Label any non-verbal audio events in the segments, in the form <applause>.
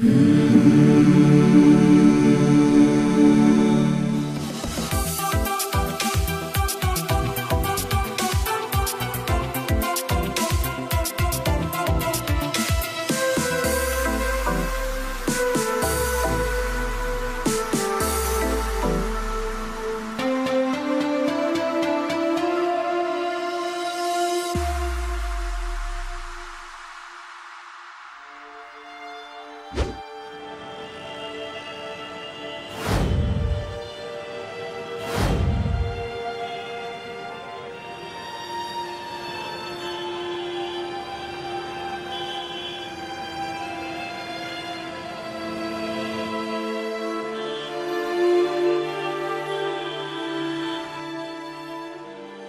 Mm-hmm.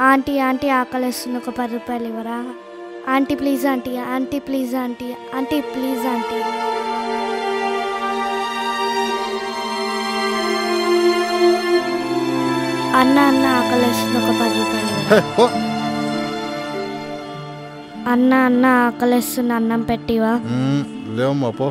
Aunty aunty ఆకలిస్తుంది ఒక పది రూపాయలు ఇవ్వరా? Aunty please aunty aunty please aunty aunty please aunty. అన్న అన్న ఆకలిస్తుంది ఒక పది రూపాయలు. అన్న అన్న ఆకలిస్తుంది అన్నం పెట్టివా? మ్మ్, లేవమ్మా పో.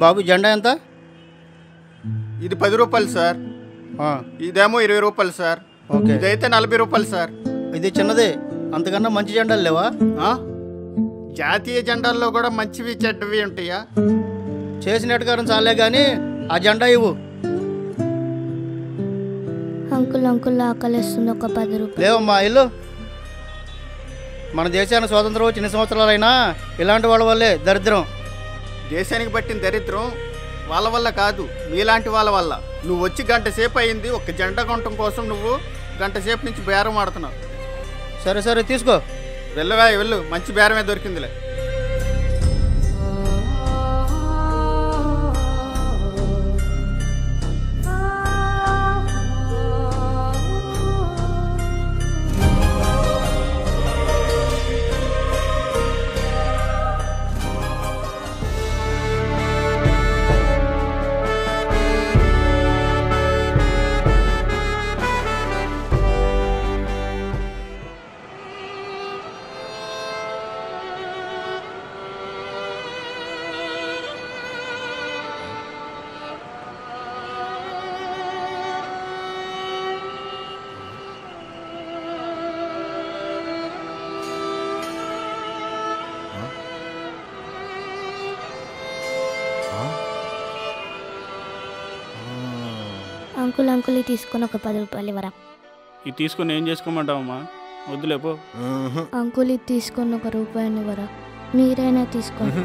బాబు జెండా ఎంత? ఇది పది రూపాయలు సార్. ఆ, ఇదేమో ఇరవై రూపాయలు సార్. ఓకే. ఇదైతే నలభై రూపాయలు సార్. ఇది చిన్నది. అంతకన్నా మంచి జెండాలు లేవా? ఆ? జాతీయ జెండాల్లో కూడా మంచివి చెడ్డవి ఉంటాయా? చేసిన ఎటకారం చాలే కానీ ఆ జెండా ఇవ్వు. అంకుల్ అంకుల్ ఆకలిస్తుంది ఒక పది రూపాయలు. లేవమ్మా ఇల్లు. మన దేశానికి స్వాతంత్రం వచ్చి ఎన్ని సంవత్సరాలైనా ఇలాంటి వాళ్ళ వల్లే దరిద్రం. దేశానికి పట్టిన దరిద్రం వాళ్ళ వల్ల కాదు మీలాంటి వాళ్ళ వల్ల. నువ్వు వచ్చి గంట సేపు అయింది ఒక జెండా కొనటం కోసం నువ్వు గంట సేపు నుంచి బేరం ఆడుతున్నావు సరే సరే తీసుకో. వెళ్ళవా వెళ్ళు మంచి బేరమే దొరికిందిలే. అంకుల్ అంకుల్ ఇది తీసుకొని ఒక పది రూపాయలు ఇవ్వరా? ఇది తీసుకుని ఏం చేసుకోమంటావమ్మా? వద్దులేపో అంకుల్ ఇది తీసుకొని ఒక రూపాయలు ఇవ్వరా? మీరైనా తీసుకోండి.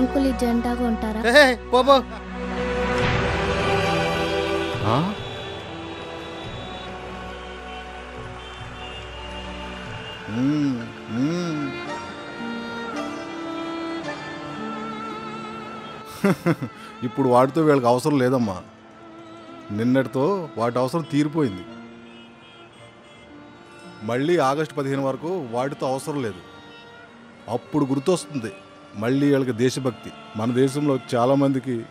అంకుల్ ఈ జెండా కొంటారా హే, హే, పో పో. ఆ? మ్మ్, మ్మ్. <laughs> ఇప్పుడు వాటితో వీళ్ళకి అవసరం లేదమ్మా. నిన్నటితో వాటి అవసరం తీరిపోయింది. మళ్ళీ ఆగస్టు పదిహేను వరకు వాటితో అవసరం లేదు. అప్పుడు గుర్తొస్తుంది మళ్ళీ వీళ్ళకి దేశభక్తి. మన దేశంలో చాలామందికి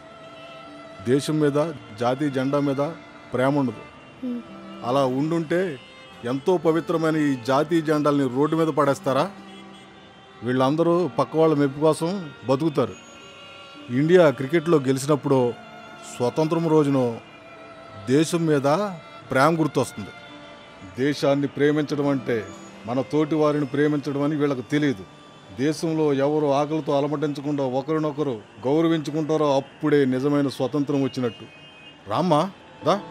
దేశం మీద జాతీయ జెండా మీద ప్రేమ ఉండదు. అలా ఉండుంటే ఎంతో పవిత్రమైన ఈ జాతీయ జెండాల్ని రోడ్డు మీద పడేస్తారా? వీళ్ళందరూ పక్క వాళ్ళ మెప్పు కోసం బతుకుతారు. ఇండియా క్రికెట్లో గెలిచినప్పుడు స్వతంత్రం రోజునో దేశం మీద ప్రేమ గుర్తొస్తుంది. దేశాన్ని ప్రేమించడం అంటే మన తోటి వారిని ప్రేమించడం అని వీళ్ళకి తెలియదు. దేశంలో ఎవరు ఆకలితో అలమటించకుండా ఒకరినొకరు గౌరవించుకుంటారో అప్పుడే నిజమైన స్వతంత్రం వచ్చినట్టు. రామ్మా దా.